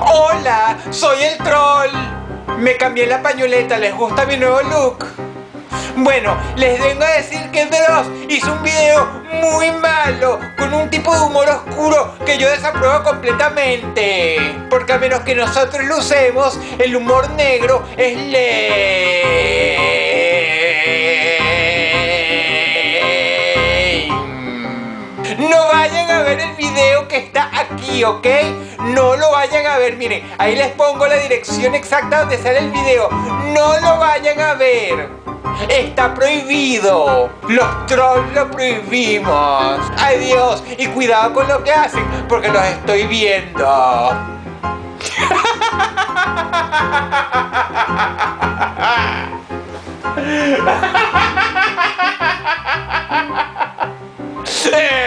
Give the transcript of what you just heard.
Hola, soy el troll. Me cambié la pañoleta, ¿les gusta mi nuevo look? Bueno, les vengo a decir que Dross hizo un video muy malo, con un tipo de humor oscuro que yo desapruebo completamente. Porque a menos que nosotros lo usemos, el humor negro es ley. No vayan a ver el video que está ¿ok? No lo vayan a ver, miren, ahí les pongo la dirección exacta donde sale el video. No lo vayan a ver. Está prohibido. Los trolls lo prohibimos. Adiós. Y cuidado con lo que hacen, porque los estoy viendo.